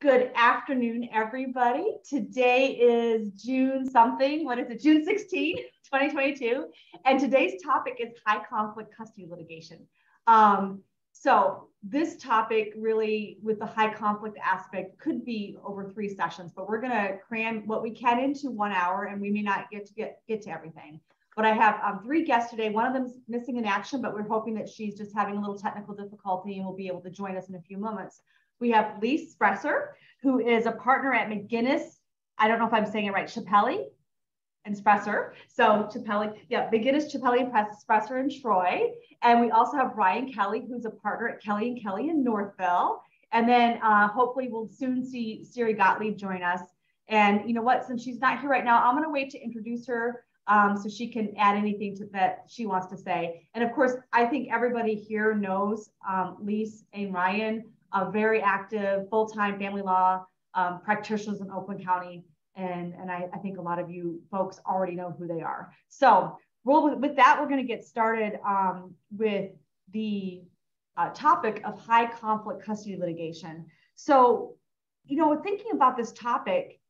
Good afternoon, everybody. Today is June something. What is it? June 16, 2022. And today's topic is high conflict custody litigation. Um, so this topic really, with the high conflict aspect, could be over three sessions, but we're going to cram what we can into one hour, and we may not get to get get to everything. But I have um, three guests today. One of them's missing in action, but we're hoping that she's just having a little technical difficulty and will be able to join us in a few moments. We have Lise Spresser, who is a partner at McGinnis. I don't know if I'm saying it right, Chappelli and Spresser. So Chappelli, yeah, McGinnis, Chappelli, and Spresser and Troy. And we also have Ryan Kelly, who's a partner at Kelly and Kelly in Northville. And then uh, hopefully we'll soon see Siri Gottlieb join us. And you know what, since she's not here right now, I'm gonna wait to introduce her um, so she can add anything to that she wants to say. And of course, I think everybody here knows um, Lise and Ryan uh, very active full-time family law um, practitioners in Oakland County. And, and I, I, think a lot of you folks already know who they are. So we'll, with that, we're going to get started um, with the uh, topic of high conflict custody litigation. So, you know, thinking about this topic,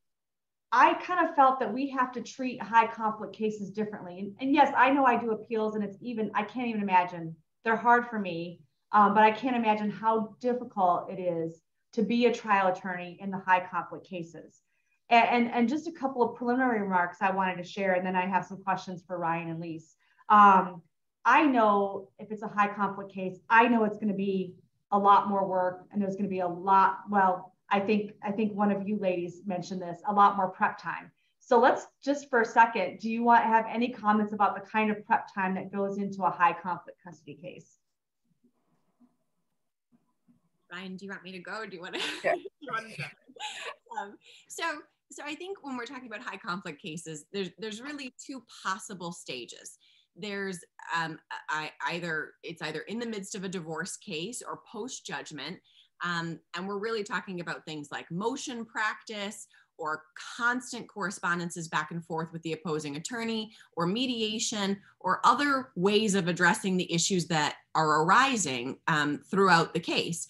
I kind of felt that we have to treat high conflict cases differently. And, and yes, I know I do appeals and it's even, I can't even imagine. They're hard for me. Um, but I can't imagine how difficult it is to be a trial attorney in the high conflict cases. And, and, and, just a couple of preliminary remarks I wanted to share, and then I have some questions for Ryan and Lise. Um, I know if it's a high conflict case, I know it's going to be a lot more work, and there's going to be a lot. Well, I think I think one of you ladies mentioned this, a lot more prep time. So let's just for a second, do you want have any comments about the kind of prep time that goes into a high conflict custody case? Ryan, do you want me to go? do you want to? Um, so, so I think when we're talking about high conflict cases, there's there's really two possible stages. There's um, I, either it's either in the midst of a divorce case or post judgment, um, and we're really talking about things like motion practice or constant correspondences back and forth with the opposing attorney or mediation or other ways of addressing the issues that are arising um, throughout the case.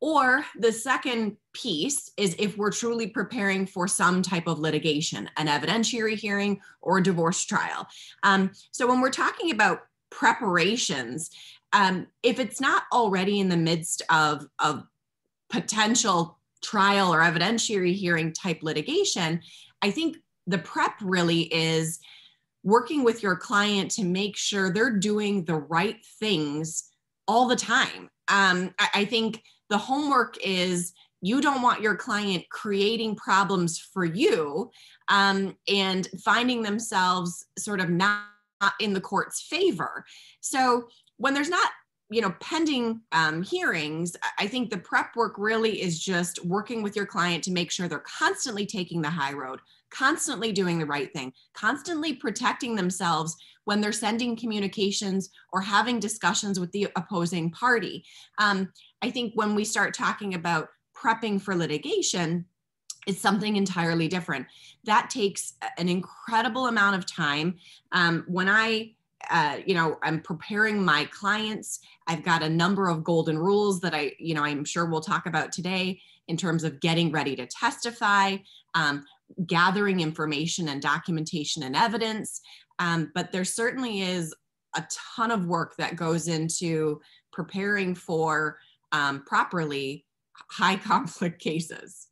Or the second piece is if we're truly preparing for some type of litigation, an evidentiary hearing or a divorce trial. Um, so when we're talking about preparations, um, if it's not already in the midst of, of potential trial or evidentiary hearing type litigation, I think the prep really is working with your client to make sure they're doing the right things all the time. Um, I, I think the homework is you don't want your client creating problems for you um, and finding themselves sort of not in the court's favor. So when there's not you know pending um, hearings i think the prep work really is just working with your client to make sure they're constantly taking the high road constantly doing the right thing constantly protecting themselves when they're sending communications or having discussions with the opposing party um, I think when we start talking about prepping for litigation, it's something entirely different. That takes an incredible amount of time. Um, when I uh, you know i'm preparing my clients i've got a number of golden rules that i you know i'm sure we'll talk about today in terms of getting ready to testify um, gathering information and documentation and evidence um, but there certainly is a ton of work that goes into preparing for um, properly high conflict cases.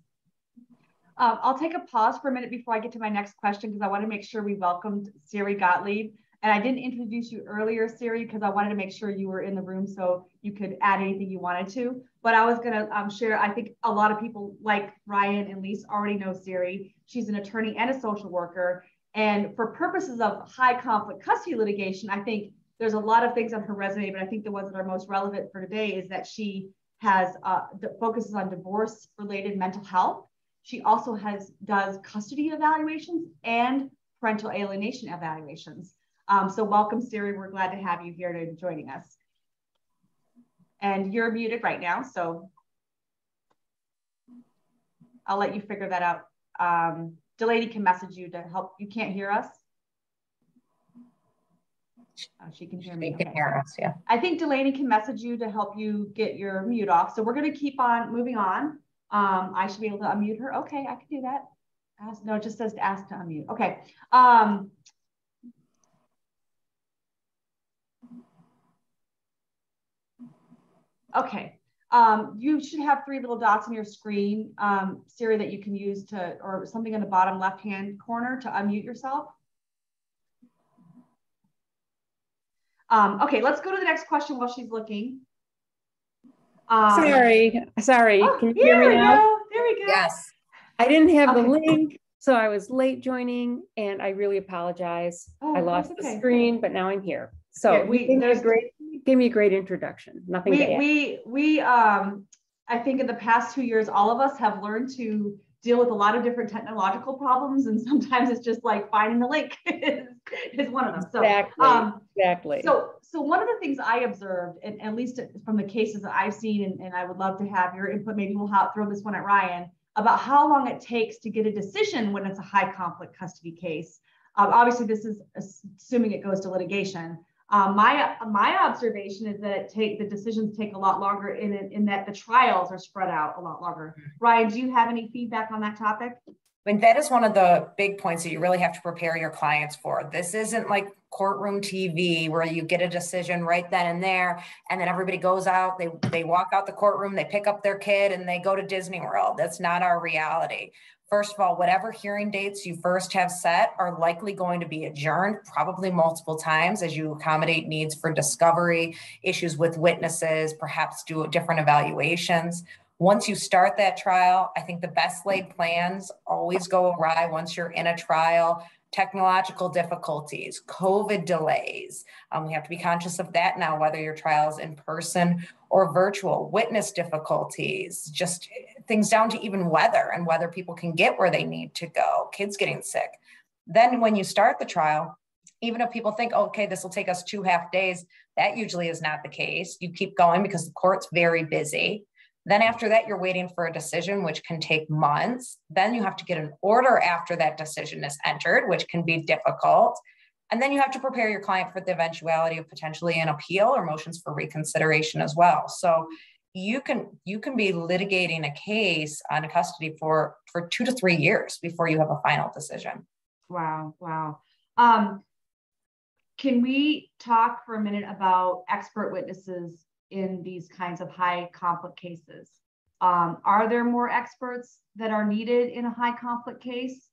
Um, I'll take a pause for a minute before I get to my next question because I want to make sure we welcomed Siri Gottlieb. And I didn't introduce you earlier, Siri, because I wanted to make sure you were in the room so you could add anything you wanted to. But I was going to um, share, I think a lot of people like Ryan and Lise already know Siri. She's an attorney and a social worker. And for purposes of high conflict custody litigation, I think there's a lot of things on her resume, but I think the ones that are most relevant for today is that she has uh, focuses on divorce related mental health. She also has does custody evaluations and parental alienation evaluations. Um, so welcome, Siri. We're glad to have you here to joining us. And you're muted right now, so I'll let you figure that out. Um, Delaney can message you to help. You can't hear us? Oh, she can hear me. She can okay. hear us, yeah. I think Delaney can message you to help you get your mute off. So we're going to keep on moving on. Um, I should be able to unmute her. Okay, I can do that. Ask, no, it just says to ask to unmute. Okay. Um, okay. Um, you should have three little dots on your screen, um, Siri, that you can use to, or something in the bottom left-hand corner to unmute yourself. Um, okay, let's go to the next question while she's looking. Um, sorry, sorry. Oh, Can you hear me now? Go. There we go. Yes. I didn't have okay. the link, so I was late joining, and I really apologize. Oh, I lost okay. the screen, but now I'm here. So yeah, we there's great gave me a great introduction. Nothing. We we we um I think in the past two years, all of us have learned to deal with a lot of different technological problems, and sometimes it's just like finding the link is, is one of them. So exactly, um, exactly. So so one of the things I observed, and at least from the cases that I've seen, and, and I would love to have your input. Maybe we'll have, throw this one at Ryan about how long it takes to get a decision when it's a high conflict custody case. Um, obviously, this is assuming it goes to litigation. Um, my my observation is that take the decisions take a lot longer in in that the trials are spread out a lot longer. Mm-hmm. Ryan, do you have any feedback on that topic? I mean, that is one of the big points that you really have to prepare your clients for. This isn't like courtroom TV where you get a decision right then and there, and then everybody goes out, they they walk out the courtroom, they pick up their kid, and they go to Disney World. That's not our reality. First of all, whatever hearing dates you first have set are likely going to be adjourned, probably multiple times as you accommodate needs for discovery, issues with witnesses, perhaps do different evaluations. Once you start that trial, I think the best laid plans always go awry once you're in a trial technological difficulties, COVID delays. Um, we have to be conscious of that now, whether your trial is in person or virtual, witness difficulties, just things down to even weather and whether people can get where they need to go, kids getting sick. Then when you start the trial, even if people think, okay, this will take us two half days, that usually is not the case. You keep going because the court's very busy. Then after that, you're waiting for a decision, which can take months. Then you have to get an order after that decision is entered, which can be difficult. And then you have to prepare your client for the eventuality of potentially an appeal or motions for reconsideration as well. So you can you can be litigating a case on a custody for for two to three years before you have a final decision. Wow, wow. Um, can we talk for a minute about expert witnesses in these kinds of high conflict cases? Um, are there more experts that are needed in a high conflict case?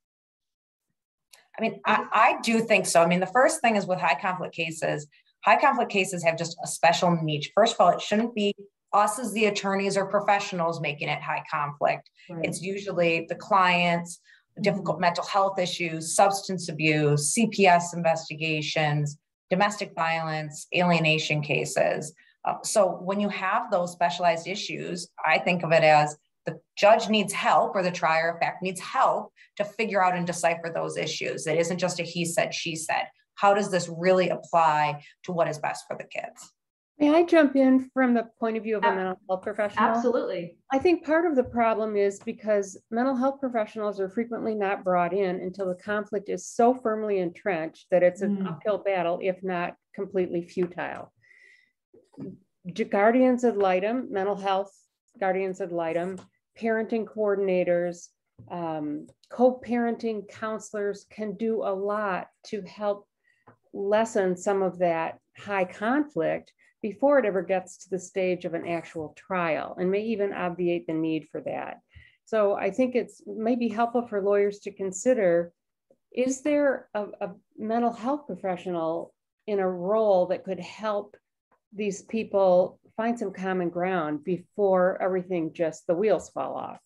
I mean, I, I do think so. I mean, the first thing is with high conflict cases, high conflict cases have just a special niche. First of all, it shouldn't be us as the attorneys or professionals making it high conflict. Right. It's usually the clients, difficult mm-hmm. mental health issues, substance abuse, CPS investigations, domestic violence, alienation cases. Uh, so when you have those specialized issues, I think of it as the judge needs help or the trier of fact needs help to figure out and decipher those issues. It isn't just a he said, she said. How does this really apply to what is best for the kids? May I jump in from the point of view of a mental health professional? Absolutely. I think part of the problem is because mental health professionals are frequently not brought in until the conflict is so firmly entrenched that it's an mm. uphill battle, if not completely futile guardians ad litem, mental health guardians ad litem, parenting coordinators, um, co-parenting counselors can do a lot to help lessen some of that high conflict before it ever gets to the stage of an actual trial and may even obviate the need for that. So I think it's maybe helpful for lawyers to consider, is there a, a mental health professional in a role that could help these people find some common ground before everything just the wheels fall off.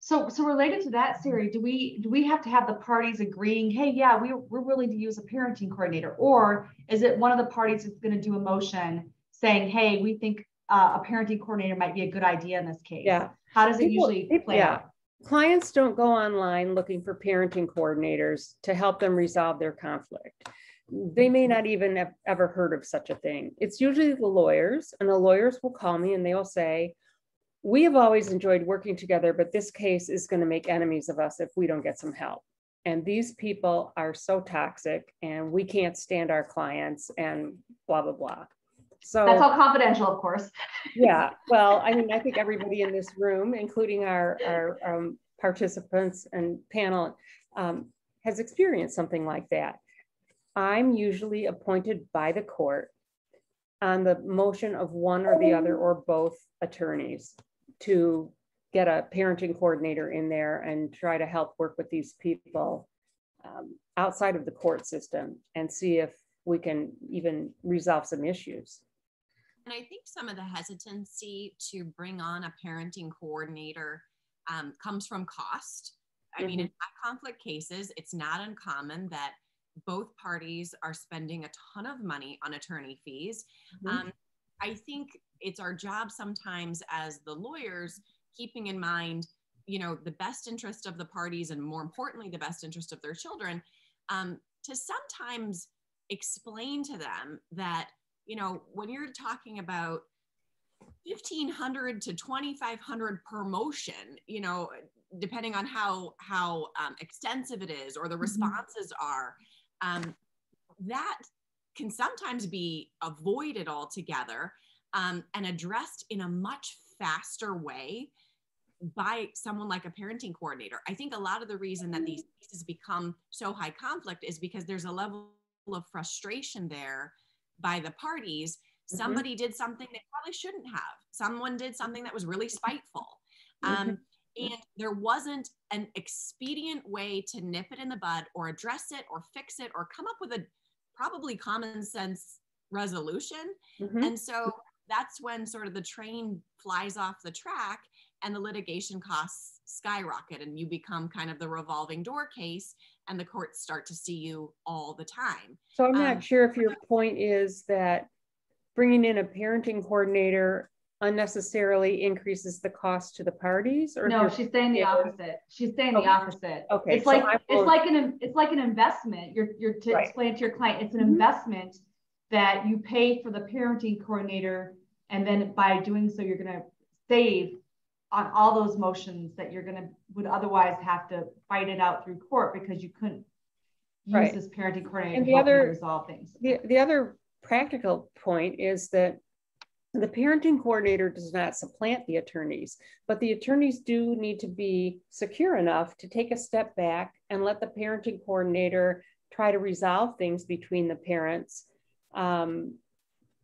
So, so related to that, Siri, do we do we have to have the parties agreeing? Hey, yeah, we we're willing to use a parenting coordinator, or is it one of the parties that's going to do a motion saying, hey, we think uh, a parenting coordinator might be a good idea in this case? Yeah. How does it people, usually play yeah. out? Clients don't go online looking for parenting coordinators to help them resolve their conflict they may not even have ever heard of such a thing. It's usually the lawyers, and the lawyers will call me and they will say, We have always enjoyed working together, but this case is going to make enemies of us if we don't get some help. And these people are so toxic, and we can't stand our clients, and blah, blah, blah. So That's all confidential, of course. yeah, well, I mean, I think everybody in this room, including our, our um, participants and panel, um, has experienced something like that. I'm usually appointed by the court on the motion of one or the other or both attorneys to get a parenting coordinator in there and try to help work with these people um, outside of the court system and see if we can even resolve some issues. And I think some of the hesitancy to bring on a parenting coordinator um, comes from cost. I mm-hmm. mean, in conflict cases, it's not uncommon that both parties are spending a ton of money on attorney fees. Mm-hmm. Um, I think it's our job sometimes as the lawyers, keeping in mind, you know, the best interest of the parties and more importantly, the best interest of their children, um, to sometimes explain to them that you know, when you're talking about 1500 to 2500 per motion, you know, depending on how how um, extensive it is or the mm-hmm. responses mm-hmm. are, um, that can sometimes be avoided altogether um, and addressed in a much faster way by someone like a parenting coordinator. I think a lot of the reason that these cases become so high conflict is because there's a level of frustration there by the parties mm-hmm. somebody did something they probably shouldn't have someone did something that was really spiteful mm-hmm. um, and there wasn't an expedient way to nip it in the bud or address it or fix it or come up with a probably common sense resolution mm-hmm. and so that's when sort of the train flies off the track and the litigation costs skyrocket and you become kind of the revolving door case and the courts start to see you all the time. So I'm not um, sure if your point is that bringing in a parenting coordinator unnecessarily increases the cost to the parties or no she's saying the opposite she's saying okay. the opposite okay it's so like it's like an it's like an investment you're you're to right. explain to your client it's an mm-hmm. investment that you pay for the parenting coordinator and then by doing so you're going to save on all those motions that you're going to would otherwise have to fight it out through court because you couldn't use right. this parenting coordinator and to the other, resolve things. The, the other practical point is that the parenting coordinator does not supplant the attorneys, but the attorneys do need to be secure enough to take a step back and let the parenting coordinator try to resolve things between the parents um,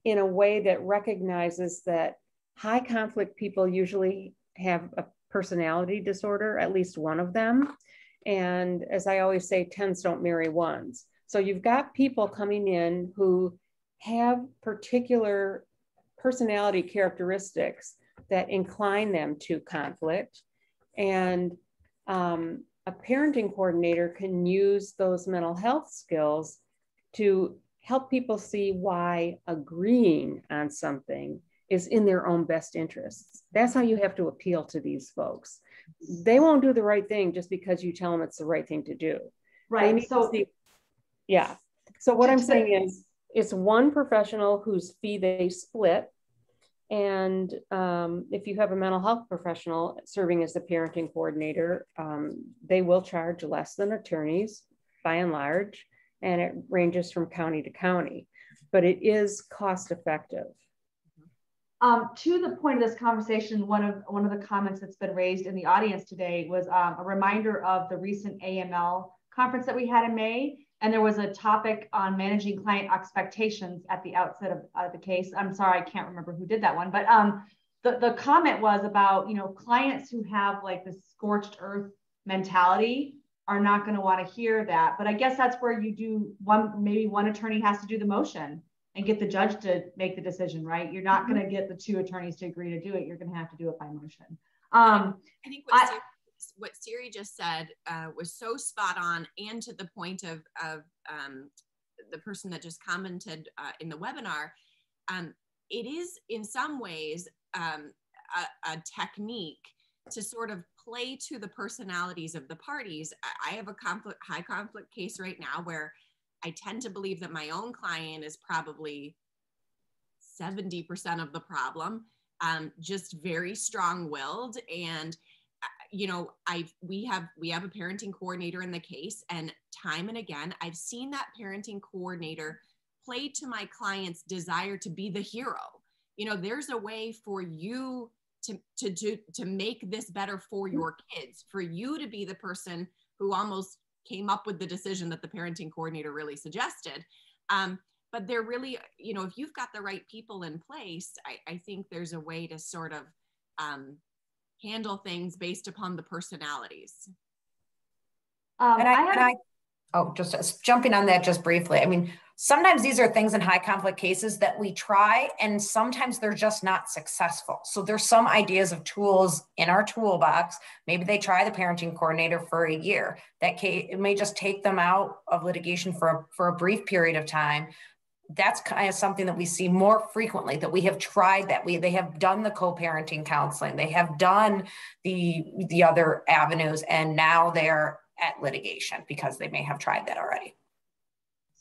in a way that recognizes that high conflict people usually have a personality disorder, at least one of them. And as I always say, tens don't marry ones. So you've got people coming in who have particular personality characteristics that incline them to conflict. And um, a parenting coordinator can use those mental health skills to help people see why agreeing on something is in their own best interests. That's how you have to appeal to these folks. They won't do the right thing just because you tell them it's the right thing to do. Right. So, see, yeah. So, what I'm saying is, it's one professional whose fee they split. And um, if you have a mental health professional serving as the parenting coordinator, um, they will charge less than attorneys by and large. And it ranges from county to county, but it is cost effective. Um, to the point of this conversation, one of one of the comments that's been raised in the audience today was um, a reminder of the recent AML conference that we had in May, and there was a topic on managing client expectations at the outset of uh, the case. I'm sorry, I can't remember who did that one, but um, the the comment was about you know clients who have like the scorched earth mentality are not going to want to hear that. But I guess that's where you do one maybe one attorney has to do the motion and get the judge to make the decision, right? You're not mm-hmm. going to get the two attorneys to agree to do it. You're going to have to do it by motion. Um, I think what, I, what Siri just said uh, was so spot on and to the point of, of um, the person that just commented uh, in the webinar. Um, it is in some ways um, a, a technique to sort of play to the personalities of the parties. I have a conflict, high conflict case right now where I tend to believe that my own client is probably 70% of the problem, um, just very strong-willed and uh, you know i've we have we have a parenting coordinator in the case and time and again i've seen that parenting coordinator play to my client's desire to be the hero. You know, there's a way for you to, to, to, to make this better for your kids, for you to be the person who almost came up with the decision that the parenting coordinator really suggested. Um, but they're really, you know, if you've got the right people in place, I, I think there's a way to sort of um, handle things based upon the personalities. Um, and I, I, have- and I oh, just jumping on that just briefly. I mean, sometimes these are things in high conflict cases that we try and sometimes they're just not successful so there's some ideas of tools in our toolbox maybe they try the parenting coordinator for a year that case it may just take them out of litigation for a, for a brief period of time that's kind of something that we see more frequently that we have tried that we they have done the co-parenting counseling they have done the the other avenues and now they're at litigation because they may have tried that already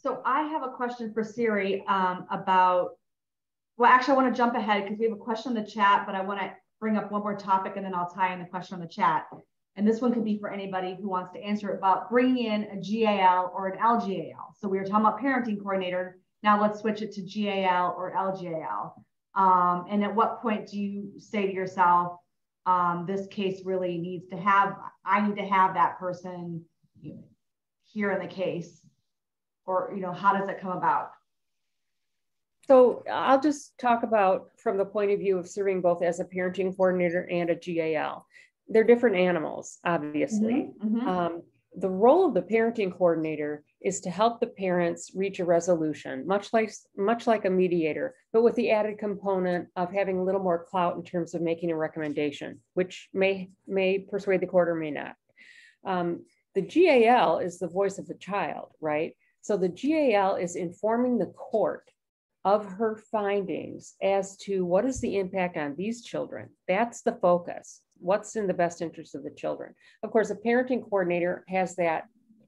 so I have a question for Siri um, about, well, actually, I want to jump ahead because we have a question in the chat, but I want to bring up one more topic and then I'll tie in the question on the chat. And this one could be for anybody who wants to answer about bringing in a GAL or an LGAL. So we were talking about parenting coordinator. Now let's switch it to GAL or LGAL. Um, and at what point do you say to yourself, um, this case really needs to have, I need to have that person here in the case or you know how does it come about so i'll just talk about from the point of view of serving both as a parenting coordinator and a gal they're different animals obviously mm-hmm, mm-hmm. Um, the role of the parenting coordinator is to help the parents reach a resolution much like much like a mediator but with the added component of having a little more clout in terms of making a recommendation which may may persuade the court or may not um, the gal is the voice of the child right so the GAL is informing the court of her findings as to what is the impact on these children. That's the focus. What's in the best interest of the children? Of course, a parenting coordinator has that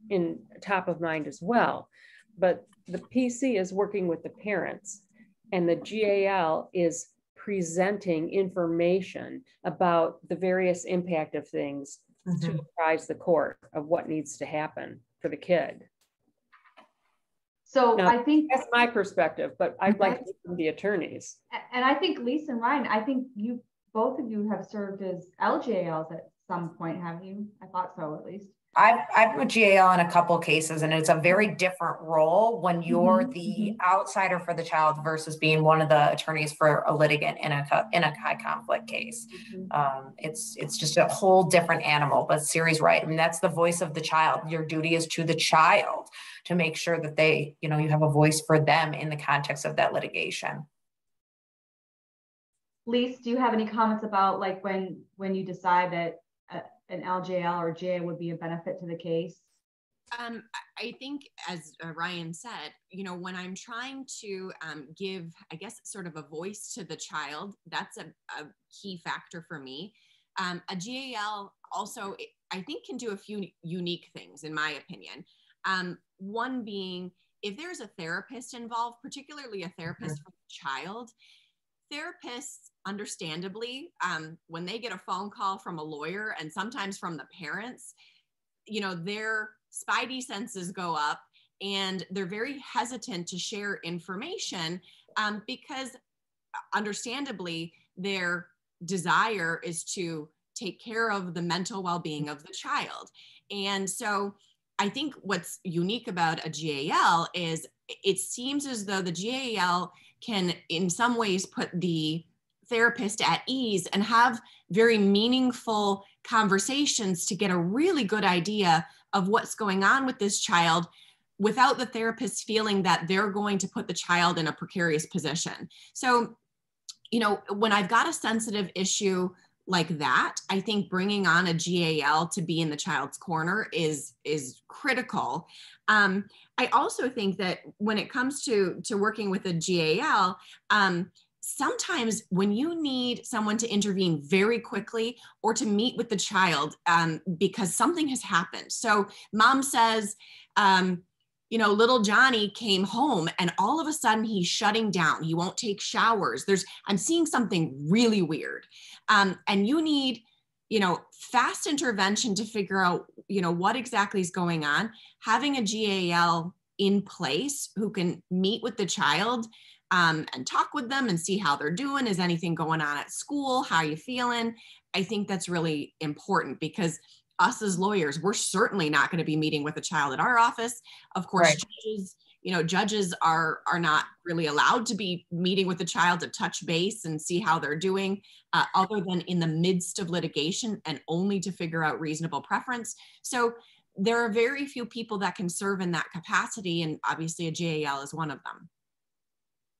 in top of mind as well. But the PC is working with the parents, and the GAL is presenting information about the various impact of things mm-hmm. to apprise the court of what needs to happen for the kid. So now, I think that's my perspective, but I'd like to from the attorneys. And I think Lisa and Ryan, I think you both of you have served as LGALs at some point, have you? I thought so at least. I've I've been a GAL in a couple cases, and it's a very different role when you're mm-hmm, the mm-hmm. outsider for the child versus being one of the attorneys for a litigant in a in a high conflict case. Mm-hmm. Um, it's it's just a whole different animal. But Siri's right. I mean, that's the voice of the child. Your duty is to the child to make sure that they, you know, you have a voice for them in the context of that litigation. Lise, do you have any comments about like when when you decide that an LGAL or JA would be a benefit to the case? Um, I think, as uh, Ryan said, you know, when I'm trying to um, give, I guess, sort of a voice to the child, that's a, a key factor for me. Um, a GAL also, I think, can do a few unique things, in my opinion. Um, one being, if there's a therapist involved, particularly a therapist mm-hmm. for the child, therapists understandably um, when they get a phone call from a lawyer and sometimes from the parents you know their spidey senses go up and they're very hesitant to share information um, because uh, understandably their desire is to take care of the mental well-being of the child. And so i think what's unique about a gal is it seems as though the gal can in some ways put the therapist at ease and have very meaningful conversations to get a really good idea of what's going on with this child without the therapist feeling that they're going to put the child in a precarious position. So, you know, when I've got a sensitive issue like that, I think bringing on a GAL to be in the child's corner is is critical. Um, I also think that when it comes to to working with a GAL, um, sometimes when you need someone to intervene very quickly or to meet with the child um, because something has happened. So mom says, um, you know, little Johnny came home and all of a sudden he's shutting down. He won't take showers. There's, I'm seeing something really weird. Um, and you need, you know, fast intervention to figure out, you know, what exactly is going on. Having a GAL in place who can meet with the child um, and talk with them and see how they're doing. Is anything going on at school? How are you feeling? I think that's really important because us as lawyers, we're certainly not going to be meeting with a child at our office. Of course, right. judges, you know, judges are are not really allowed to be meeting with a child to touch base and see how they're doing, uh, other than in the midst of litigation and only to figure out reasonable preference. So there are very few people that can serve in that capacity, and obviously a GAL is one of them.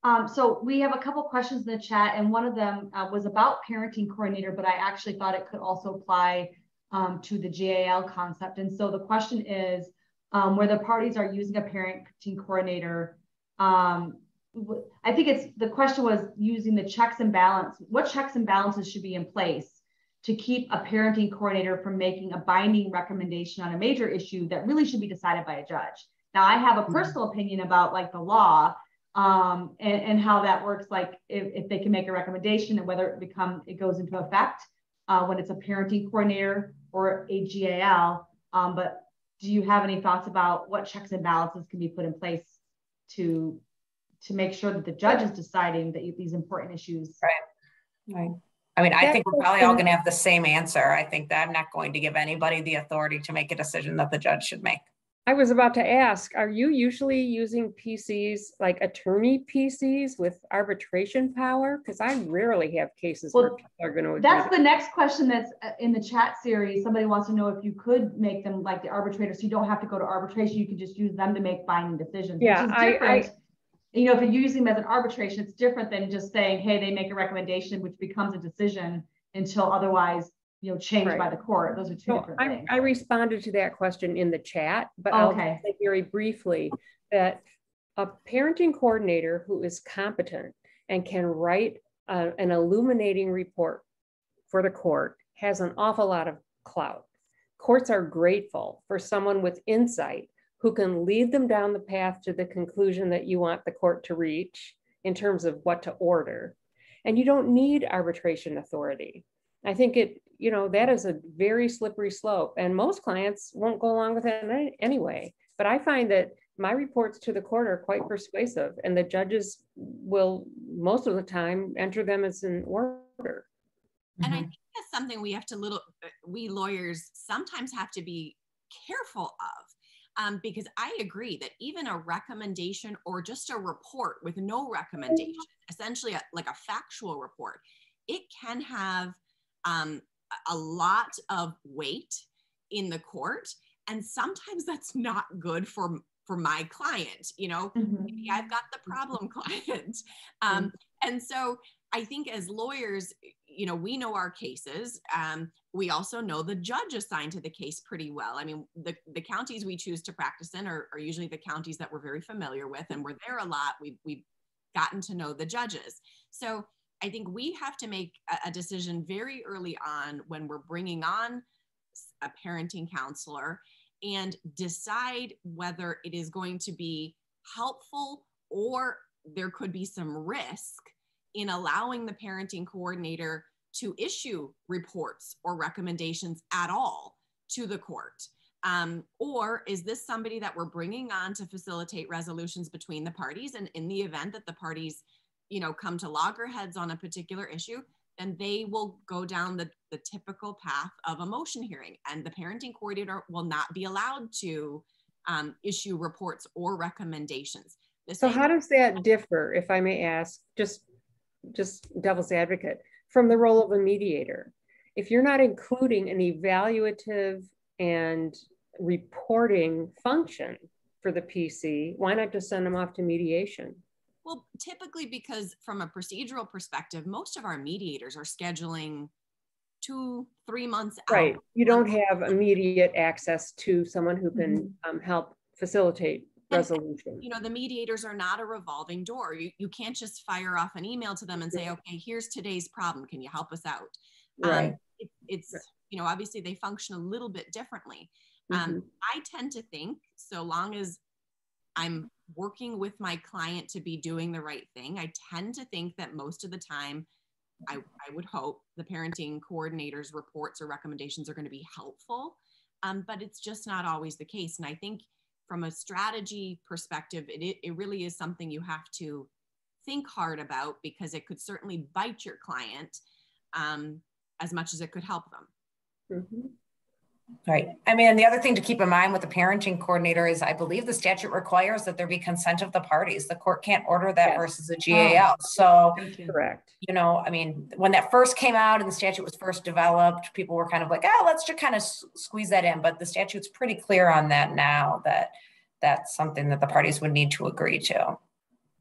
Um, so we have a couple questions in the chat, and one of them uh, was about parenting coordinator, but I actually thought it could also apply um, to the GAL concept. And so the question is, um, where the parties are using a parenting coordinator, um, I think it's the question was using the checks and balance. What checks and balances should be in place to keep a parenting coordinator from making a binding recommendation on a major issue that really should be decided by a judge? Now, I have a mm-hmm. personal opinion about like the law um, and, and, how that works, like if, if they can make a recommendation and whether it become it goes into effect uh, when it's a parenting coordinator or a GAL. Um, but do you have any thoughts about what checks and balances can be put in place to to make sure that the judge is deciding that these important issues? Right. Right. I mean, I think we're probably all going to have the same answer. I think that I'm not going to give anybody the authority to make a decision that the judge should make. I was about to ask, are you usually using PCs like attorney PCs with arbitration power? Because I rarely have cases well, where people are going to. That's the next question that's uh, in the chat Siri. Somebody wants to know if you could make them like the arbitrator, so you don't have to go to arbitration. You can just use them to make binding decisions. Yeah, I, I, you know, if you're using them as an arbitration, it's different than just saying, hey, they make a recommendation, which becomes a decision until otherwise you know, changed by the court. Those are two different I, things. I responded to that question in the chat, but okay. I'll say very briefly that a parenting coordinator who is competent and can write an illuminating report for the court has an awful lot of clout. Courts are grateful for someone with insight who can lead them down the path to the conclusion that you want the court to reach in terms of what to order. And you don't need arbitration authority. I think it you know, that is a very slippery slope. And most clients won't go along with it anyway. But I find that my reports to the court are quite persuasive, and the judges will most of the time enter them as an order. And I mm-hmm. think that's something we have to little we lawyers sometimes have to be careful of. Um, because I agree that even a recommendation or just a report with no recommendation, essentially a, like a factual report, it can have um, a lot of weight in the court and sometimes that's not good for for my client you know? Mm-hmm. maybe i've got the problem client. Um, mm-hmm. and so i think as lawyers you know we know our cases. Um, we also know the judge assigned to the case pretty well. I mean the, the counties we choose to practice in are, are usually the counties that we're very familiar with and we're there a lot. We've, we've gotten to know the judges. So I think we have to make a, decision very early on when we're bringing on a parenting counselor and decide whether it is going to be helpful or there could be some risk in allowing the parenting coordinator to issue reports or recommendations at all to the court. Um, or is this somebody that we're bringing on to facilitate resolutions between the parties? And in the event that the parties you know come to loggerheads on a particular issue then they will go down the, the typical path of a motion hearing. And the parenting coordinator will not be allowed to um, issue reports or recommendations. So how does that differ if i may ask just just devil's advocate from the role of a mediator? If you're not including an evaluative and reporting function for the pc why not just send them off to mediation well, typically because from a procedural perspective, most of our mediators are scheduling two, three months out. Right. You don't have immediate access to someone who can mm-hmm. um, help facilitate resolution. And, you know, the mediators are not a revolving door. You, you can't just fire off an email to them and say, okay, here's today's problem. Can you help us out? Um, right. Um, it, it's, right. you know, obviously they function a little bit differently. Um, mm-hmm. I tend to think so long as I'm working with my client to be doing the right thing. I tend to think that most of the time, I, I would hope the parenting coordinator's reports or recommendations are going to be helpful, um, but it's just not always the case. And I think from a strategy perspective, it, it really is something you have to think hard about because it could certainly bite your client um, as much as it could help them. Mhm. Right. I mean, the other thing to keep in mind with the parenting coordinator is I believe the statute requires that there be consent of the parties. The court can't order that Yes. versus a GAL. So, Correct. you know, I mean, when that first came out and the statute was first developed, people were kind of like, oh, let's just kind of squeeze that in. But the statute's pretty clear on that now that that's something that the parties would need to agree to.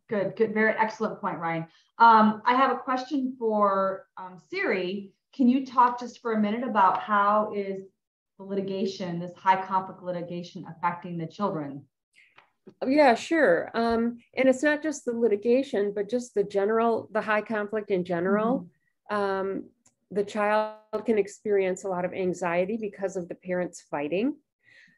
Good, good, very excellent point, Ryan. Um, I have a question for um, Siri. Can you talk just for a minute about how is the litigation, this high conflict litigation affecting the children? Yeah, sure. Um, and it's not just the litigation, but just the general, the high conflict in general. Um, the child can experience a lot of anxiety because of the parents fighting.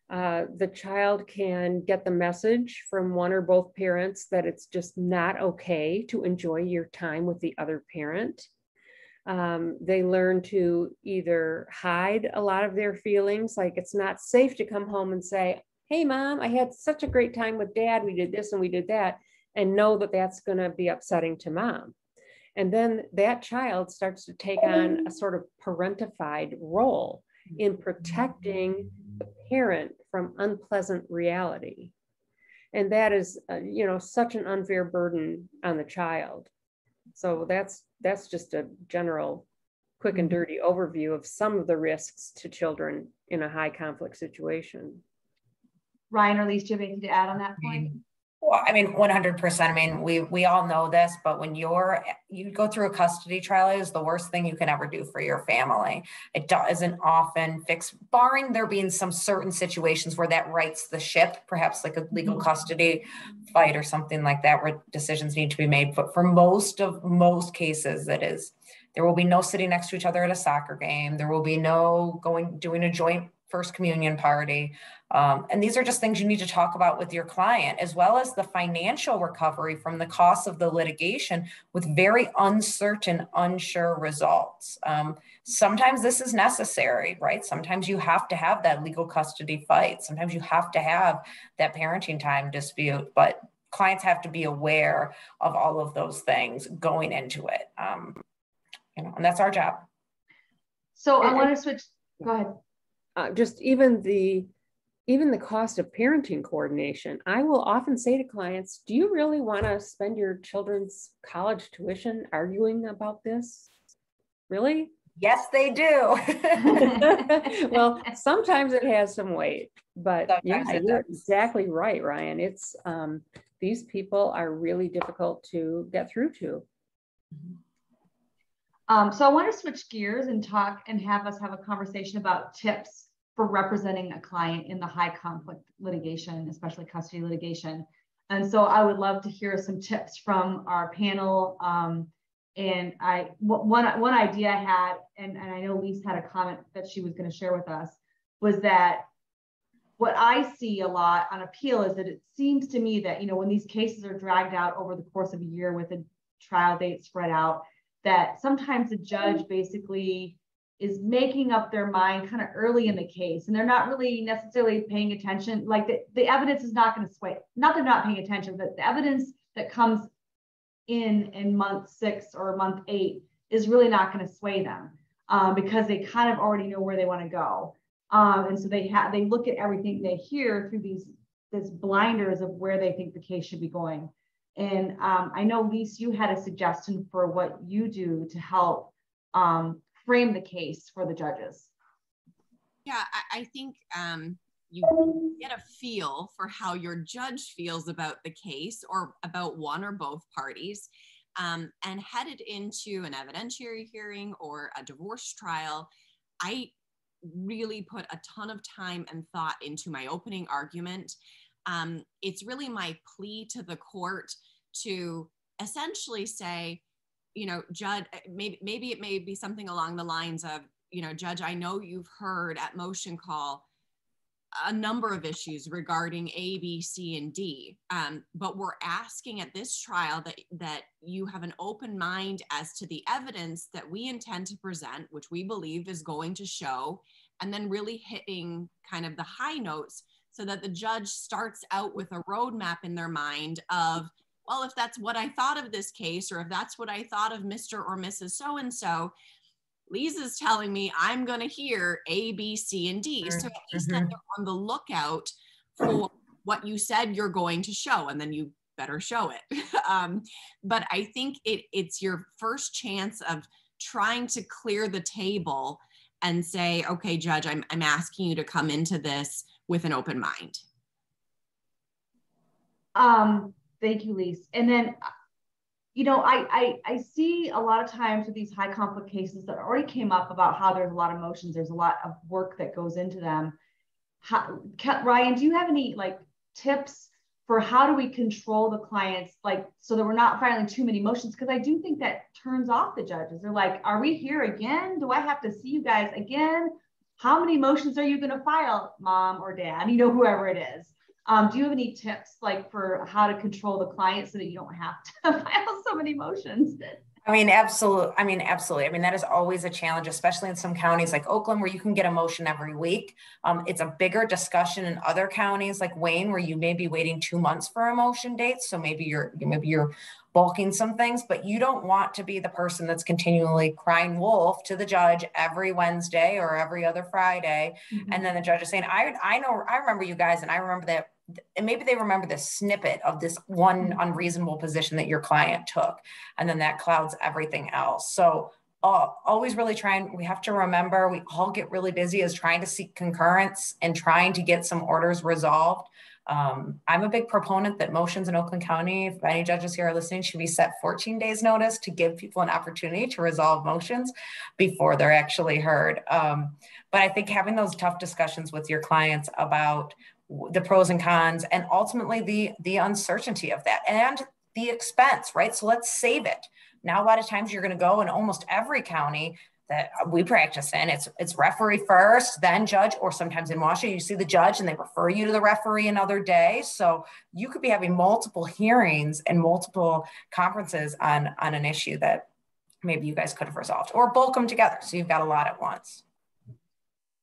Uh, the child can get the message from one or both parents that it's just not okay to enjoy your time with the other parent. Um, they learn to either hide a lot of their feelings, like it's not safe to come home and say, Hey, mom, I had such a great time with dad. We did this and we did that, and know that that's going to be upsetting to mom. And then that child starts to take on a sort of parentified role in protecting the parent from unpleasant reality. And that is, uh, you know, such an unfair burden on the child. So that's that's just a general, quick and mm-hmm. dirty overview of some of the risks to children in a high conflict situation. Ryan or Lise, do you have anything to add on that point? Mm-hmm. Well, I mean, one hundred percent. I mean, we, we all know this, but when you're, you go through a custody trial it is the worst thing you can ever do for your family. It doesn't often fix, barring there being some certain situations where that rights the ship, perhaps like a legal Mhm. custody fight or something like that, where decisions need to be made. But for most of, most cases, it is, there will be no sitting next to each other at a soccer game. There will be no going, doing a joint first communion party. Um, and these are just things you need to talk about with your client, as well as the financial recovery from the costs of the litigation with very uncertain, unsure results. Um, sometimes this is necessary, right? Sometimes you have to have that legal custody fight. Sometimes you have to have that parenting time dispute, but clients have to be aware of all of those things going into it. Um, you know, and that's our job. So I want to switch, go ahead. Uh, just even the even the cost of parenting coordination i will often say to clients do you really want to spend your children's college tuition arguing about this? Really? Yes, they do. well sometimes it has some weight but yeah Sometimes it you're does. exactly right ryan. It's um, these people are really difficult to get through to Um, so I want to switch gears and talk and have us have a conversation about tips for representing a client in the high conflict litigation, especially custody litigation. And so I would love to hear some tips from our panel. Um, and I one one idea I had, and, and I know Lise had a comment that she was going to share with us, was that what I see a lot on appeal is that it seems to me that you know when these cases are dragged out over the course of a year with a trial date spread out, that sometimes the judge basically is making up their mind kind of early in the case and they're not really necessarily paying attention like the, the evidence is not going to sway not they're not paying attention but the evidence that comes in in month six or month eight is really not going to sway them um, because they kind of already know where they want to go. Um, and so they have they look at everything they hear through these this blinders of where they think the case should be going and um, I know, Lise, you had a suggestion for what you do to help um, frame the case for the judges. Yeah, I, I think um, you get a feel for how your judge feels about the case or about one or both parties. Um, and headed into an evidentiary hearing or a divorce trial, I really put a ton of time and thought into my opening argument. Um, it's really my plea to the court to essentially say, you know, judge, maybe, maybe it may be something along the lines of, you know, judge, I know you've heard at motion call a number of issues regarding A, B, C, and D. Um, but we're asking at this trial that that you have an open mind as to the evidence that we intend to present, which we believe is going to show, and then really hitting kind of the high notes so that the judge starts out with a roadmap in their mind of, well, if that's what I thought of this case, or if that's what I thought of Mr. or Mrs. So and so, Lisa's telling me I'm going to hear A, B, C, and D. So at least Mhm. they're on the lookout for what you said you're going to show, and then you better show it. um, but I think it it's your first chance of trying to clear the table and say, okay, judge, I'm, I'm asking you to come into this with an open mind. Um, thank you, Lise. And then, you know, I, I I see a lot of times with these high conflict cases that already came up about how there's a lot of emotions, there's a lot of work that goes into them. How, Ryan, do you have any like tips for how do we control the clients, like so that we're not filing too many motions? Because I do think that turns off the judges. They're like, "Are we here again? Do I have to see you guys again? How many motions are you going to file, mom or dad? You know, whoever it is." Um, do you have any tips like for how to control the client so that you don't have to file so many motions? I mean, absolutely. I mean, absolutely. I mean, that is always a challenge, especially in some counties like Oakland, where you can get a motion every week. Um, it's a bigger discussion in other counties like Wayne, where you may be waiting two months for a motion date. So maybe you're maybe you're bulking some things, but you don't want to be the person that's continually crying wolf to the judge every Wednesday or every other Friday. Mm-hmm. And then the judge is saying, I, I know, I remember you guys, and I remember that and maybe they remember the snippet of this one mm-hmm. unreasonable position that your client took and then that clouds everything else so uh, always really trying we have to remember we all get really busy as trying to seek concurrence and trying to get some orders resolved um, i'm a big proponent that motions in oakland county if any judges here are listening should be set 14 days notice to give people an opportunity to resolve motions before they're actually heard. Um, but i think having those tough discussions with your clients about the pros and cons and ultimately the the uncertainty of that and the expense right? So let's save it. Now a lot of times you're going to go in almost every county that we practice in it's it's referee first then judge or sometimes in washington you see the judge and they refer you to the referee another day so you could be having multiple hearings and multiple conferences on on an issue that maybe you guys could have resolved or bulk them together so you've got a lot at once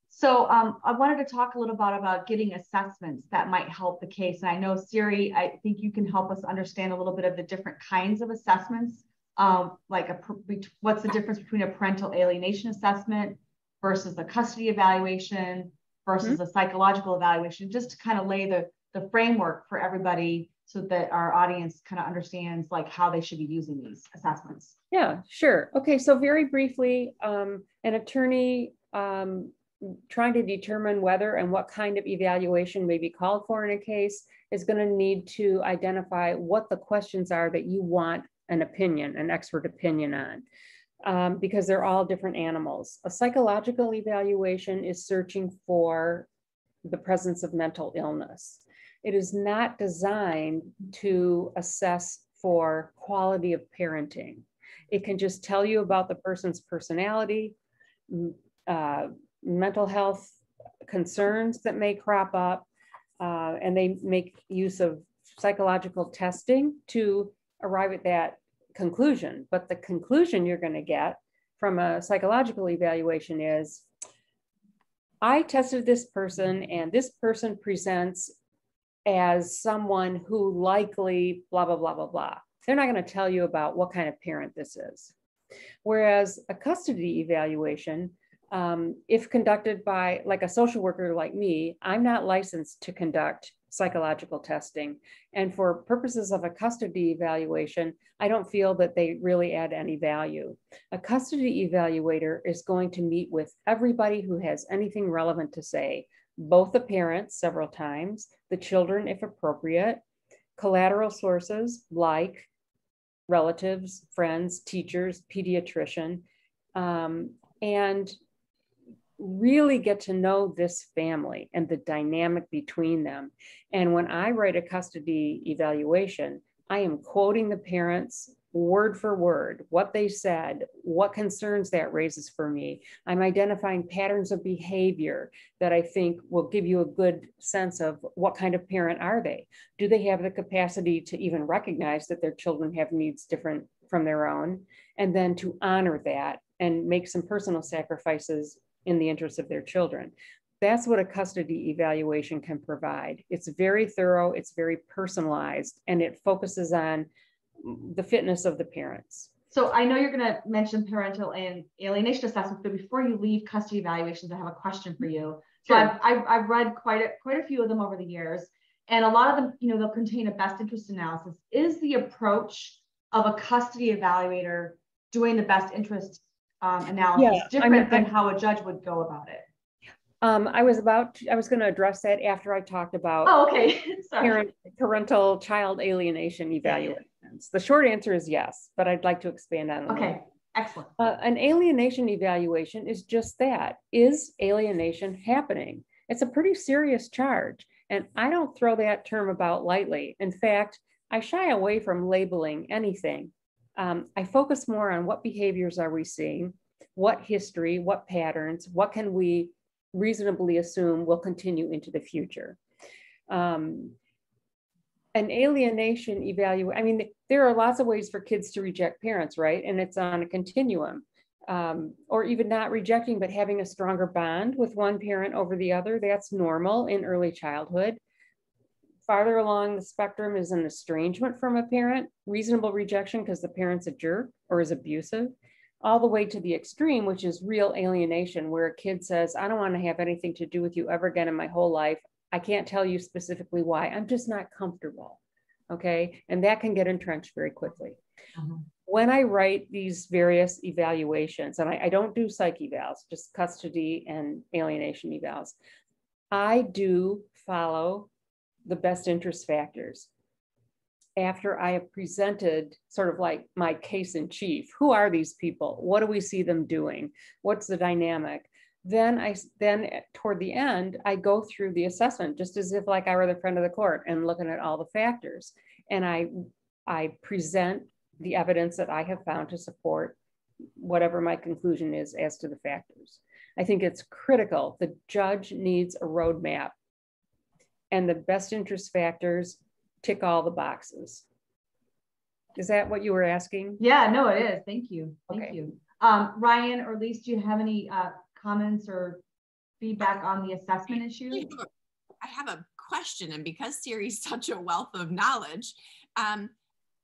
so um, I wanted to talk a little bit about getting assessments that might help the case. And I know Siri, I think you can help us understand a little bit of the different kinds of assessments. Um, like a, what's the difference between a parental alienation assessment versus a custody evaluation versus mm-hmm. a psychological evaluation, just to kind of lay the, the framework for everybody so that our audience kind of understands like how they should be using these assessments. Yeah, sure. Okay, so very briefly, um, an attorney um, trying to determine whether and what kind of evaluation may be called for in a case is going to need to identify what the questions are that you want an opinion, an expert opinion on, um, because they're all different animals. A psychological evaluation is searching for the presence of mental illness. It is not designed to assess for quality of parenting. It can just tell you about the person's personality, uh, mental health concerns that may crop up, uh, and they make use of psychological testing to arrive at that conclusion. But the conclusion you're going to get from a psychological evaluation is I tested this person, and this person presents as someone who likely blah, blah, blah, blah, blah. They're not going to tell you about what kind of parent this is. Whereas a custody evaluation um, if conducted by like a social worker like me, I'm not licensed to conduct psychological testing. And for purposes of a custody evaluation, I don't feel that they really add any value. A custody evaluator is going to meet with everybody who has anything relevant to say, both the parents several times, the children if appropriate, collateral sources like relatives, friends, teachers, pediatrician, um, and really get to know this family and the dynamic between them. And when I write a custody evaluation, I am quoting the parents word for word what they said, what concerns that raises for me. I'm identifying patterns of behavior that I think will give you a good sense of what kind of parent are they? Do they have the capacity to even recognize that their children have needs different from their own? And then to honor that and make some personal sacrifices in the interest of their children. That's what a custody evaluation can provide. It's very thorough, it's very personalized, and it focuses on the fitness of the parents. So I know you're going to mention parental and alienation assessments, but before you leave custody evaluations, I have a question for you. So Sure. I've, I've, I've read quite a, quite a few of them over the years, and a lot of them, you know, they'll contain a best interest analysis. Is the approach of a custody evaluator doing the best interest um, analysis Yeah, I different mean, than I- how a judge would go about it? Um, I was about, to- I was going to address that after I talked about Oh, okay. Parent, parental child alienation evaluations. The short answer is yes, but I'd like to expand on it. little. Okay. Excellent. Uh, an alienation evaluation is just that. Is alienation happening? It's a pretty serious charge. And I don't throw that term about lightly. In fact, I shy away from labeling anything. Um, I focus more on what behaviors are we seeing, what history, what patterns, what can we reasonably assume will continue into the future. Um, an alienation evaluate, I mean, there are lots of ways for kids to reject parents, right? And it's on a continuum. Um, or even not rejecting, but having a stronger bond with one parent over the other. That's normal in early childhood. Farther along the spectrum is an estrangement from a parent, reasonable rejection because the parent's a jerk or is abusive, all the way to the extreme, which is real alienation, where a kid says, I don't want to have anything to do with you ever again in my whole life. I can't tell you specifically why. I'm just not comfortable. Okay. And that can get entrenched very quickly. Mhm. When I write these various evaluations, and I, I don't do psych evals, just custody and alienation evals, I do follow the best interest factors. After I have presented sort of like my case in chief, who are these people? What do we see them doing? What's the dynamic? Then I then toward the end, I go through the assessment, just as if like I were the friend of the court and looking at all the factors. And I, I present the evidence that I have found to support whatever my conclusion is as to the factors. I think it's critical. The judge needs a roadmap. And the best interest factors tick all the boxes. Is that what you were asking? Yeah, no, it is. Thank you. Thank Okay. you. Um, Ryan or Lise, do you have any uh, comments or feedback on the assessment issue? I have a- I have a question, and because Siri's such a wealth of knowledge, um,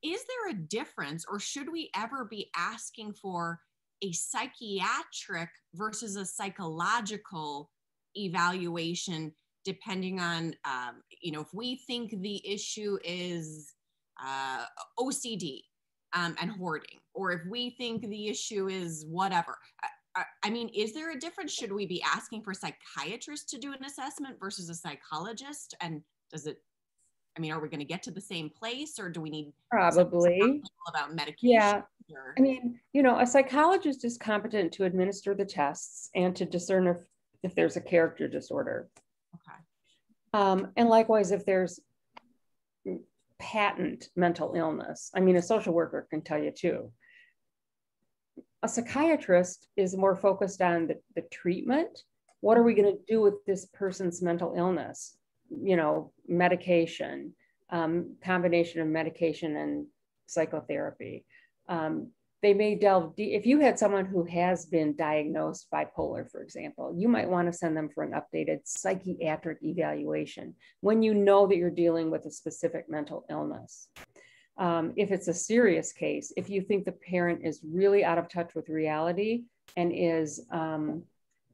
is there a difference, or should we ever be asking for a psychiatric versus a psychological evaluation, depending on, um, you know, if we think the issue is uh, OCD um, and hoarding, or if we think the issue is whatever. I- I- mean, is there a difference? Should we be asking for psychiatrists to do an assessment versus a psychologist? And does it, I mean, are we going to get to the same place or do we need Probably. about medication? Yeah. or- I mean, you know, a psychologist is competent to administer the tests and to discern if, if there's a character disorder. Um, and likewise, if there's patent mental illness, I mean, a social worker can tell you too. A psychiatrist is more focused on the, the treatment. What are we going to do with this person's mental illness? You know, medication, um, combination of medication and psychotherapy. Um, they may delve deep. If you had someone who has been diagnosed bipolar, for example, you might want to send them for an updated psychiatric evaluation when you know that you're dealing with a specific mental illness. Um, if it's a serious case, if you think the parent is really out of touch with reality and is um,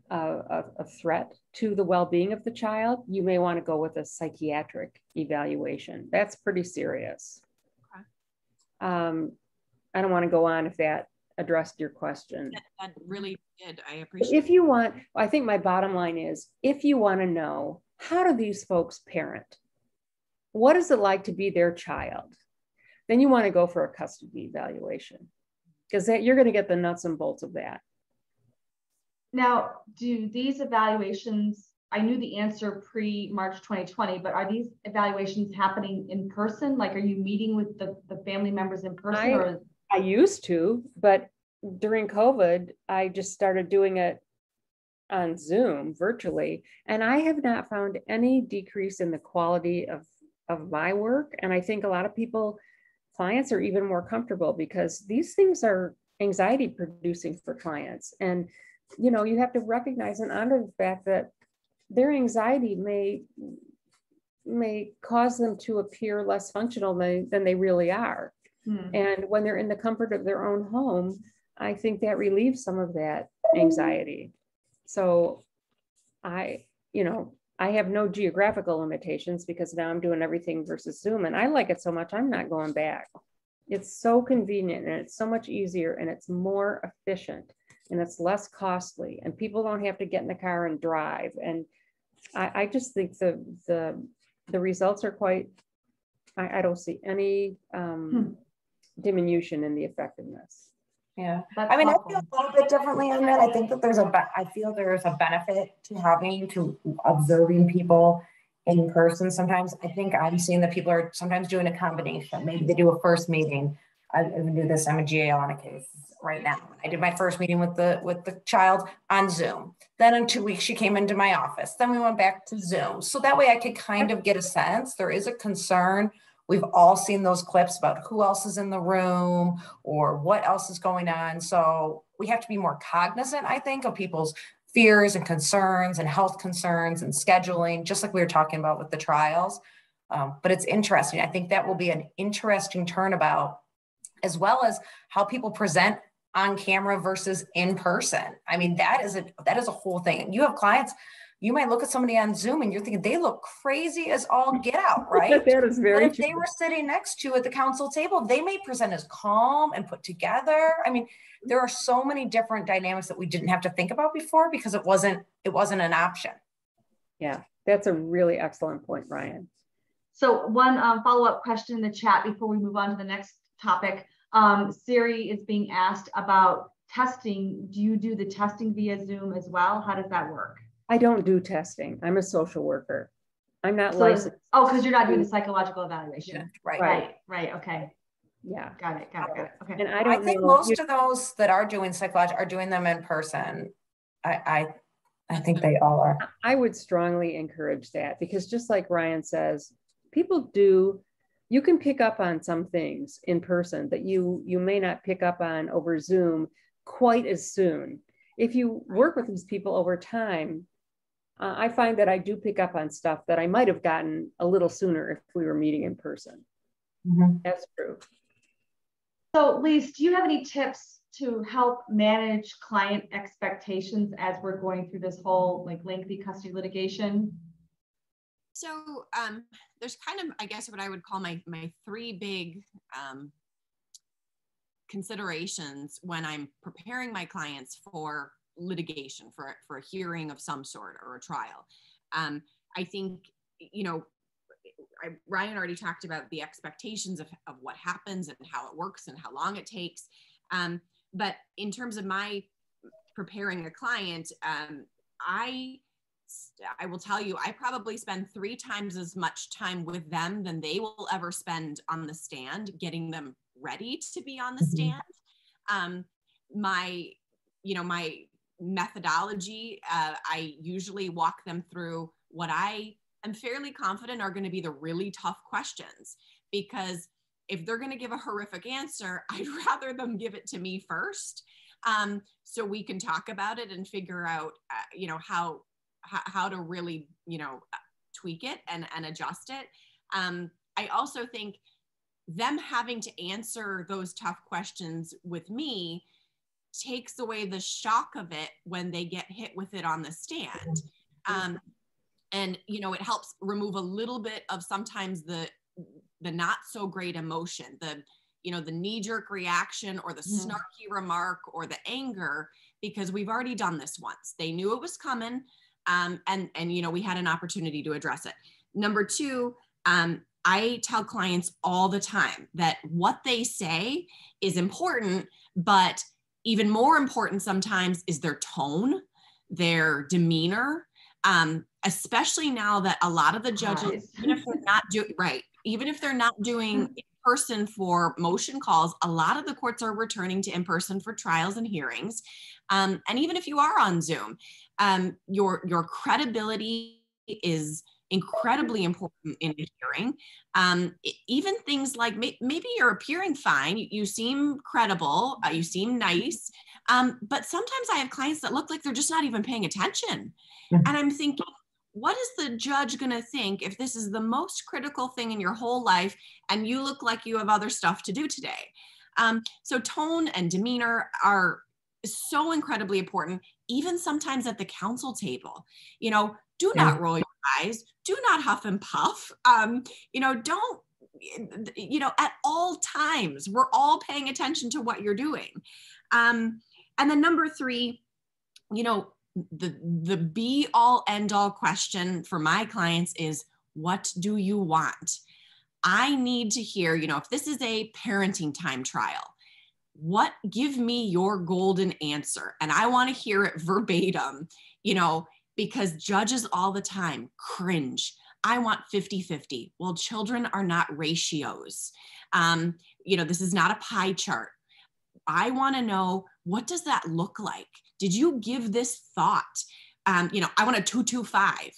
a, a, threat to the well being of the child, you may want to go with a psychiatric evaluation. That's pretty serious. Okay. Um, I don't want to go on if that addressed your question. That, that really did. I appreciate If you want, I think my bottom line is if you want to know how do these folks parent? What is it like to be their child? Then you want to go for a custody evaluation because that you're going to get the nuts and bolts of that. Now, do these evaluations, I knew the answer pre-March 2020, but are these evaluations happening in person? Like, are you meeting with the, the family members in person I- or? I used to, but during COVID, I just started doing it on Zoom virtually. And I have not found any decrease in the quality of, of my work. And I think a lot of people, clients are even more comfortable because these things are anxiety producing for clients. And, you know, you have to recognize and honor the fact that their anxiety may may cause them to appear less functional than, than they really are. Hmm. And when they're in the comfort of their own home, I think that relieves some of that anxiety. So I, you know, I have no geographical limitations because now I'm doing everything versus Zoom and I like it so much, I'm not going back. It's so convenient and it's so much easier and it's more efficient and it's less costly and people don't have to get in the car and drive. And I, I just think the, the, the results are quite, I, I don't see any um, diminution in the effectiveness. Yeah. That's I mean, I feel a little bit differently on that. I think that there's a, be- I feel there's a benefit to having, to observing people in person. Sometimes I think I'm seeing that people are sometimes doing a combination. Maybe they do a first meeting. I even do this, I'm a GAL on a case right now. I did my first meeting with the, with the child on Zoom. Then in two weeks, she came into my office. Then we went back to Zoom. So that way I could kind of get a sense. There is a concern. We've all seen those clips about who else is in the room or what else is going on. So we have to be more cognizant, I think, of people's fears and concerns and health concerns and scheduling, just like we were talking about with the trials. Um, but it's interesting. I think that will be an interesting turnabout, as well as how people present on camera versus in person. I mean, that is a that is a whole thing. You have clients, you might look at somebody on Zoom and you're thinking they look crazy as all get out, right? That is But very if they were sitting next to you at the counsel table, they may present as calm and put together. I mean, there are so many different dynamics that we didn't have to think about before because it wasn't it wasn't an option. Yeah, that's a really excellent point, Ryan. So one um, follow-up question in the chat before we move on to the next topic. Um, Siri is being asked about testing. Do you do the testing via Zoom as well? How does that work? I don't do testing. I'm a social worker. I'm not So- licensed. Oh, because you're not doing the psychological evaluation. Right. Right, right, okay. Yeah. Got it, got it, got it. Okay. And I I, don't I think know. most of those that are doing psychology are doing them in person. I I, I think they all are. I would strongly encourage that because just like Ryan says, people do you can pick up on some things in person that you you may not pick up on over Zoom quite as soon. If you work with these people over time, uh, I find that I do pick up on stuff that I might have gotten a little sooner if we were meeting in person. Mhm. That's true. So Lise, do you have any tips to help manage client expectations as we're going through this whole like lengthy custody litigation? So um, there's kind of, I guess, what I would call my my three big um, considerations when I'm preparing my clients for litigation, for for a hearing of some sort or a trial. Um, I think, you know, I, Ryan already talked about the expectations of, of what happens and how it works and how long it takes. Um, but in terms of my preparing a client, um, I I will tell you, I probably spend three times as much time with them than they will ever spend on the stand, getting them ready to be on the Mhm. stand. Um, my, you know, my methodology, uh, I usually walk them through what I am fairly confident are going to be the really tough questions because if they're going to give a horrific answer, I'd rather them give it to me first um, so we can talk about it and figure out, uh, you know, how, how to really, you know, uh, tweak it and and adjust it. Um, I also think them having to answer those tough questions with me takes away the shock of it when they get hit with it on the stand. Um, and you know, it helps remove a little bit of sometimes the the not so great emotion, the you know, the knee jerk reaction or the Mhm. snarky remark or the anger because we've already done this once. They knew it was coming um, and and you know we had an opportunity to address it number two um, i tell clients all the time that what they say is important but even more important sometimes is their tone their demeanor um, especially now that a lot of the judges even if they're not doing right even if they're not doing in person for motion calls a lot of the courts are returning to in person for trials and hearings. Um, and even if you are on zoom um, your your credibility is incredibly important in a hearing. Um, even things like may, maybe you're appearing fine, you, you seem credible, uh, you seem nice, um, but sometimes I have clients that look like they're just not even paying attention, Mhm. and I'm thinking, what is the judge going to think if this is the most critical thing in your whole life and you look like you have other stuff to do today? Um, so, tone and demeanor are so incredibly important, even sometimes at the counsel table. You know, do not roll your eyes, do not huff and puff. Um, you know, don't you know at all times we're all paying attention to what you're doing. Um, and then number three you know the the be all end all question for my clients is what do you want? I need to hear you know if this is a parenting time trial what give me your golden answer. And i want to hear it verbatim you know because judges all the time cringe i want 50 50 well children are not ratios um, you know this is not a pie chart i want to know what does that look like did you give this thought? Um, you know, I want a 225.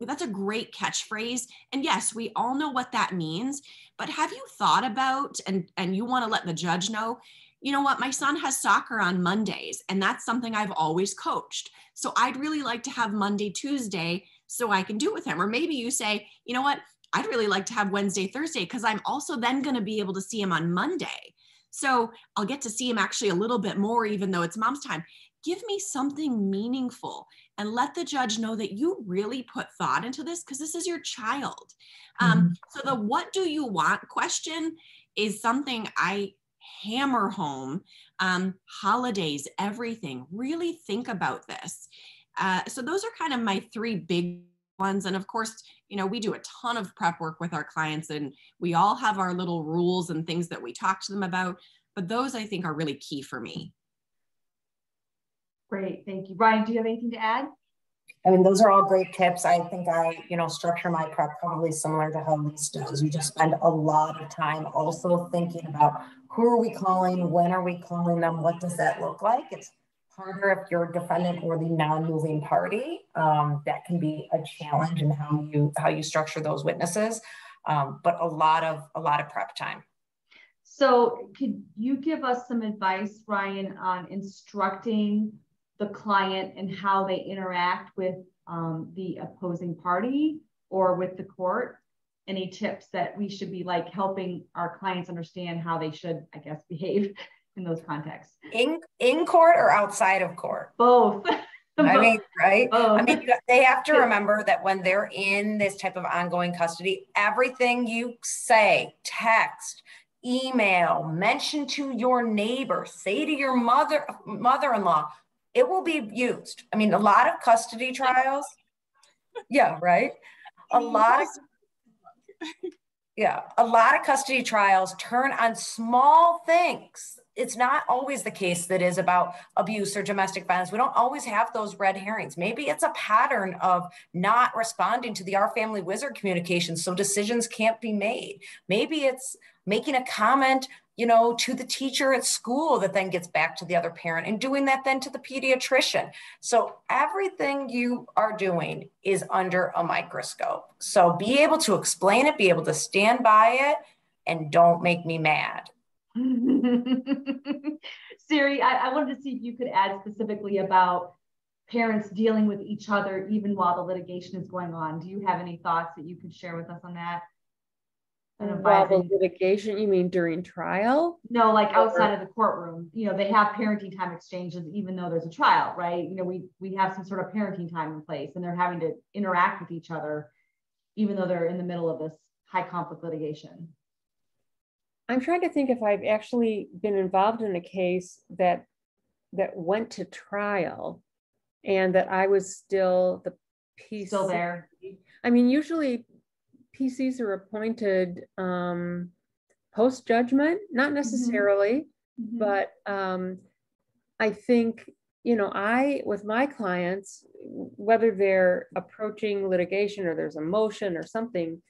That's a great catchphrase. And yes, we all know what that means, but have you thought about and and you want to let the judge know, you know what, my son has soccer on Mondays and that's something I've always coached. So I'd really like to have Monday, Tuesday so I can do it with him. Or maybe you say, you know what, I'd really like to have Wednesday, Thursday because I'm also then going to be able to see him on Monday. So I'll get to see him actually a little bit more, even though it's mom's time give me something meaningful and let the judge know that you really put thought into this because this is your child. Um, mm-hmm. Um, so, the what do you want question is something I hammer home. Um, holidays, everything. Really think about this. Uh, so, those are kind of my three big ones. And of course, you know, we do a ton of prep work with our clients and we all have our little rules and things that we talk to them about. But those I think are really key for me. Great, thank you. Ryan, do you have anything to add? I mean, those are all great tips. I think I, you know, structure my prep probably similar to how Lisa does. We just spend a lot of time also thinking about who are we calling, when are we calling them, what does that look like? It's harder if you're a defendant or the non-moving party. Um, that can be a challenge in how you how you structure those witnesses. Um, but a lot of a lot of prep time. So, could you give us some advice, Ryan, on instructing the client and how they interact with um, the opposing party or with the court any tips that we should be like helping our clients understand how they should i guess behave in those contexts in in court or outside of court both I mean, right? Both. I mean, they have to remember that when they're in this type of ongoing custody, everything you say, text, email, mention to your neighbor, say to your mother, mother-in-law, it will be used. I mean, a lot of custody trials. Yeah, right. A lot of yeah, a lot of custody trials turn on small things. It's not always the case that is about abuse or domestic violence. We don't always have those red herrings. Maybe it's a pattern of not responding to the Our Family Wizard communication, so decisions can't be made. Maybe it's making a comment you know, to the teacher at school that then gets back to the other parent and doing that then to the pediatrician. So everything you are doing is under a microscope. So be able to explain it, be able to stand by it, and don't make me mad. Siri, I, I wanted to see if you could add specifically about parents dealing with each other even while the litigation is going on. Do you have any thoughts that you could share with us on that? While mm, the litigation, you mean during trial? No, like outside of the courtroom, you know, they have parenting time exchanges, even though there's a trial, right? You know, we, we have some sort of parenting time in place and they're having to interact with each other, even though they're in the middle of this high conflict litigation. I'm trying to think if I've actually been involved in a case that that went to trial and that I was still the piece still there. I mean, usually PCs are appointed um, post judgment, not mm-hmm. necessarily, mm-hmm. but um, I think, you know, I, with my clients, whether they're approaching litigation or there's a motion or something,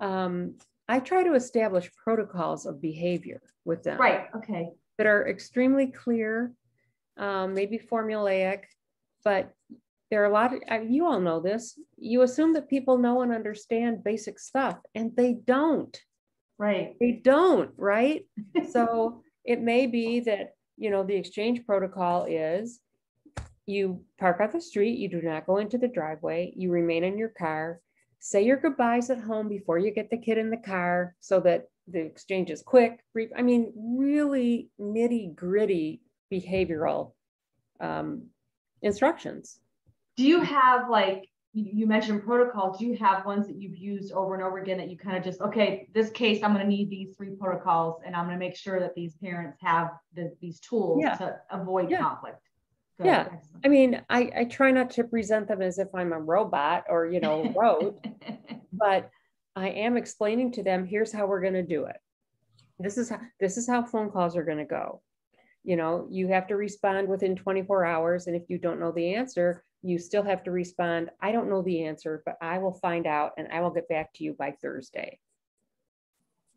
um, I try to establish protocols of behavior with them. Right. Okay. That are extremely clear, um, maybe formulaic, but there are a lot of, you all know this. You assume that people know and understand basic stuff, and they don't. Right. They don't, right? so it may be that, you know, the exchange protocol is you park at the street, you do not go into the driveway, you remain in your car, say your goodbyes at home before you get the kid in the car so that the exchange is quick, brief. I mean, really nitty gritty behavioral um, instructions. Do you have like you, mentioned protocols? Do you have ones that you've used over and over again that you kind of just okay, this case I'm going to need these three protocols, and I'm going to make sure that these parents have the, these tools Yeah. to avoid Yeah. conflict. Yeah. I mean, I, I try not to present them as if I'm a robot or, you know, rote, but I am explaining to them, here's how we're going to do it. This is how, this is how phone calls are going to go. You know, you have to respond within 24 hours. And if you don't know the answer, you still have to respond, I don't know the answer, but I will find out and I will get back to you by Thursday.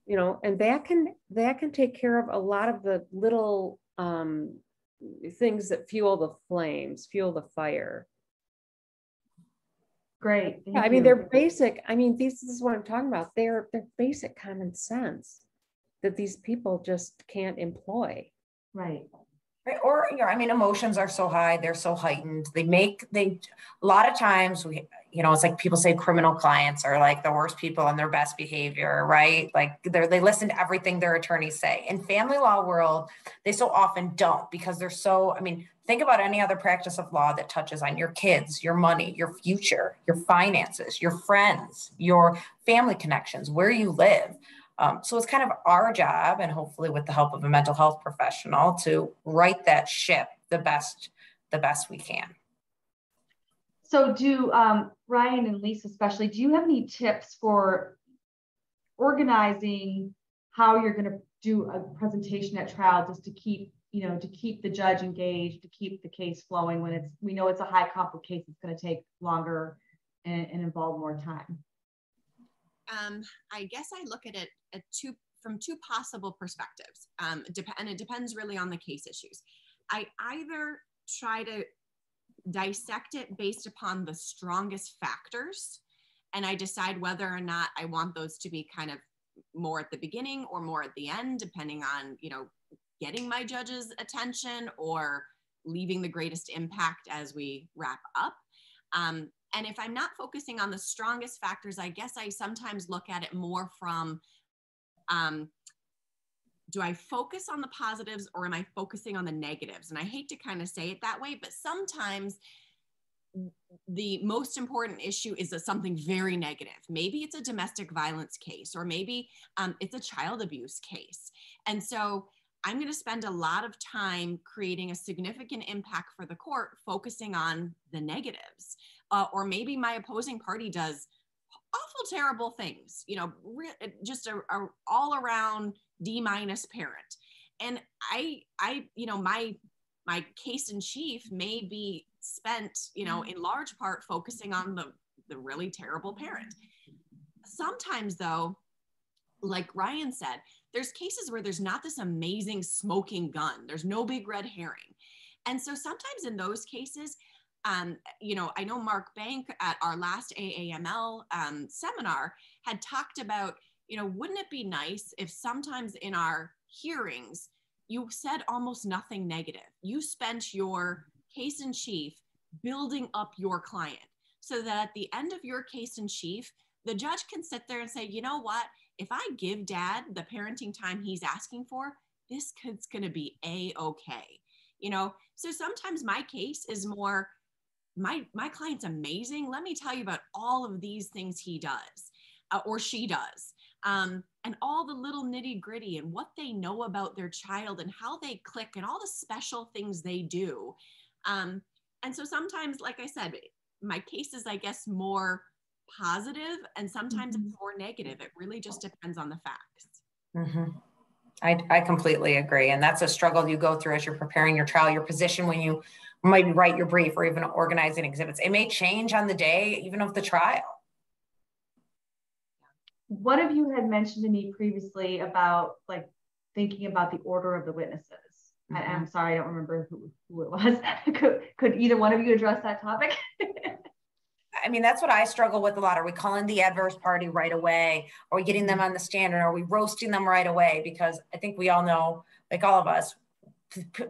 You know, and that can, that can take care of a lot of the little, um, things that fuel the flames, fuel the fire. Great. Yeah, I mean, they're basic. I mean, these this is what I'm talking about. They're they're basic common sense that these people just can't employ. right. Right, Or, you know, I mean, emotions are so high, they're so heightened. They make, they, a lot of times we, you know, it's like people say criminal clients are like the worst people on their best behavior, right? Like they're, they listen to everything their attorneys say. In family law world, they so often don't because they're so, I mean, think about any other practice of law that touches on your kids, your money, your future, your finances, your friends, your family connections, where you live. Um, so it's kind of our job, and hopefully with the help of a mental health professional, to right that ship the best, the best we can. So do um, Ryan and Lisa especially, do you have any tips for organizing how you're going to do a presentation at trial just to keep, you know, to keep the judge engaged, to keep the case flowing when it's, we know it's a high conflict case, it's going to take longer and, and involve more time. Um, I guess I look at it at two from two possible perspectives. Um, and it depends really on the case issues. I either try to dissect it based upon the strongest factors, and I decide whether or not I want those to be kind of more at the beginning or more at the end, depending on you know getting my judge's attention or leaving the greatest impact as we wrap up. Um, and if I'm not focusing on the strongest factors, I guess I sometimes look at it more from um, do I focus on the positives or am I focusing on the negatives? And I hate to kind of say it that way, but sometimes the most important issue is a something very negative. Maybe it's a domestic violence case, or maybe um, it's a child abuse case. And so I'm going to spend a lot of time creating a significant impact for the court, focusing on the negatives. Uh, or maybe my opposing party does awful, terrible things, you know, re- just a, a all around D minus parent. And I, I, you know, my my case in chief may be spent, you know, in large part focusing on the the really terrible parent. Sometimes though, like Ryan said, there's cases where there's not this amazing smoking gun. There's no big red herring. And so sometimes in those cases, um, you know, I know Mark Bank at our last AAML um, seminar had talked about, you know, wouldn't it be nice if sometimes in our hearings, you said almost nothing negative. You spent your case in chief building up your client so that at the end of your case in chief, the judge can sit there and say, you know what? If I give dad the parenting time he's asking for, this kid's to be a okay. You know, so sometimes my case is more my my client's amazing. Let me tell you about all of these things he does uh, or she does. Um, and all the little nitty gritty and what they know about their child and how they click and all the special things they do. Um, and so sometimes, like I said, my case is, I guess, more positive and sometimes Mhm. it's more negative. It really just depends on the facts. Mhm. I, I completely agree. And that's a struggle you go through as you're preparing your trial, your position when you might write your brief or even organizing exhibits. It may change on the day, even of the trial. One of you had mentioned to me previously about like thinking about the order of the witnesses. I, Mm-hmm. I'm sorry, I don't remember who, who it was. could, could either one of you address that topic? I mean, that's what I struggle with a lot. Are we calling the adverse party right away? Are we getting them on the stand or are we roasting them right away? Because I think we all know, like all of us,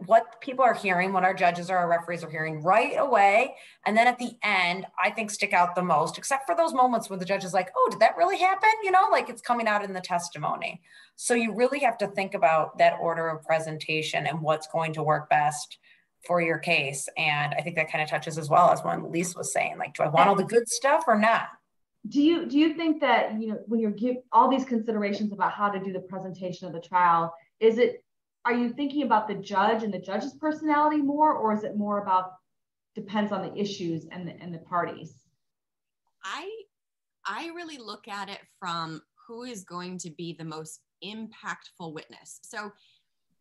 what people are hearing, what our judges or our referees are hearing right away. And then at the end, I think stick out the most, except for those moments where the judge is like, oh, did that really happen? You know, like it's coming out in the testimony. So you really have to think about that order of presentation and what's going to work best for your case. And I think that kind of touches as well as when Lisa was saying, like, do I want all the good stuff or not? Do you do you think that you know when you're give all these considerations about how to do the presentation of the trial, is it are you thinking about the judge and the judge's personality more, or is it more about depends on the issues and the, and the parties? I I really look at it from who is going to be the most impactful witness. So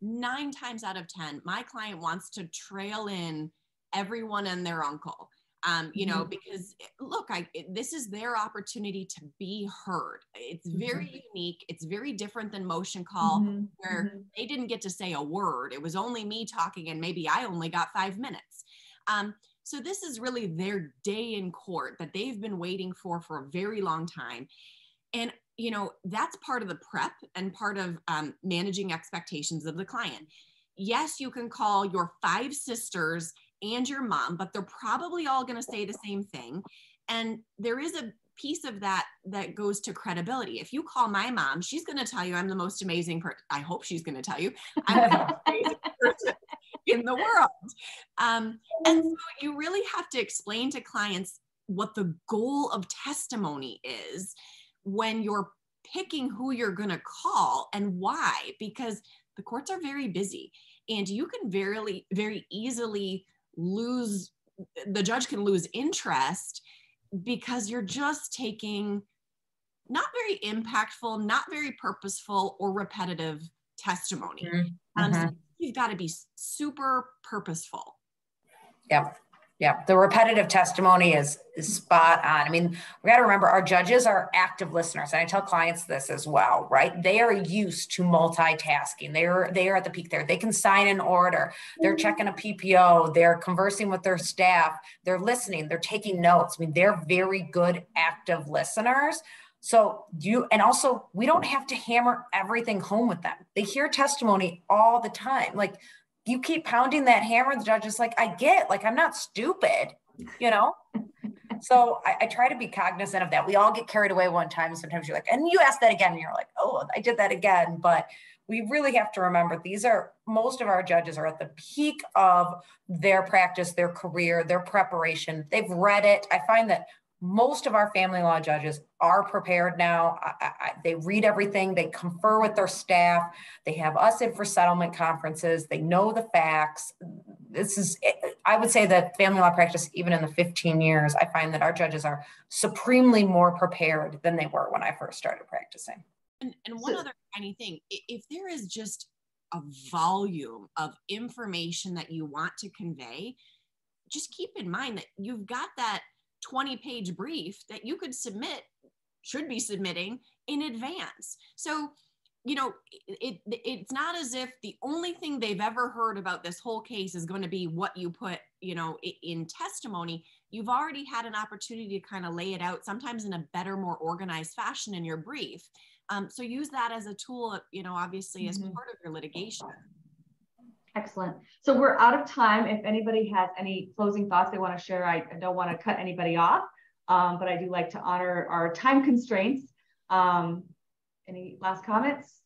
nine times out of ten, my client wants to trail in everyone and their uncle um, you know, mm-hmm. because eh, look, I this is their opportunity to be heard. It's very mm-hmm. unique. It's very different than motion call, mm-hmm. where mm-hmm. they didn't get to say a word. It was only me talking, and maybe I only got five minutes. Um, so this is really their day in court that they've been waiting for for a very long time, and you know that's part of the prep and part of um, managing expectations of the client. Yes, you can call your five sisters and your mom, but they're probably all going to say the same thing. And there is a piece of that that goes to credibility. If you call my mom, she's going to tell you I'm the most amazing person. I hope she's going to tell you I'm the most amazing person in the world. Um, and so you really have to explain to clients what the goal of testimony is when you're picking who you're going to call and why, because the courts are very busy and you can very, very easily lose the judge can lose interest because you're just taking not very impactful, not very purposeful or repetitive testimony. Mm-hmm. Um, so mm-hmm. you've got to be super purposeful. Yeah. Yeah, the repetitive testimony is, is spot on. I mean, we got to remember our judges are active listeners, and I tell clients this as well, right? They are used to multitasking. They are they are at the peak there. They can sign an order. They're mm-hmm. checking a PPO. They're conversing with their staff. They're listening. They're taking notes. I mean, they're very good active listeners. So you and also we don't have to hammer everything home with them. They hear testimony all the time. Like you keep pounding that hammer, the judge is like, I get, like, I'm not stupid, you know? so I, I, try to be cognizant of that. We all get carried away one time. Sometimes you're like, and you ask that again, and you're like, oh, I did that again. But we really have to remember these are most of our judges are at the peak of their practice, their career, their preparation. They've read it. I find that most of our family law judges are prepared now. I, I, they read everything, they confer with their staff, they have us in for settlement conferences, they know the facts. This is, I would say that family law practice, even in the 15 years, I find that our judges are supremely more prepared than they were when I first started practicing. And, and one so, other tiny thing if there is just a volume of information that you want to convey, just keep in mind that you've got that 20 page brief that you could submit should be submitting in advance. So you know it, it, it's not as if the only thing they've ever heard about this whole case is going to be what you put you know in testimony. You've already had an opportunity to kind of lay it out sometimes in a better more organized fashion in your brief. Um, so use that as a tool you know obviously mm-hmm. as part of your litigation Excellent. So we're out of time. If anybody has any closing thoughts they want to share, I, don't want to cut anybody off, um, but I do like to honor our time constraints. Um, any last comments?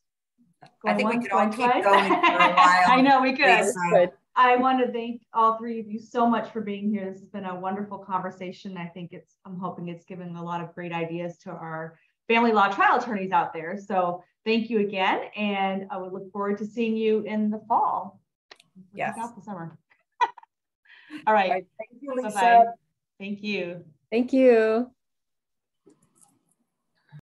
Going I think once, we could all keep going for a while. I know we could. I want to thank all three of you so much for being here. This has been a wonderful conversation. I think it's, I'm hoping it's given a lot of great ideas to our family law trial attorneys out there. So thank you again. And I would look forward to seeing you in the fall yes. out the summer. All right. All right. Thank you, Lisa. Bye-bye. Thank you. Thank you.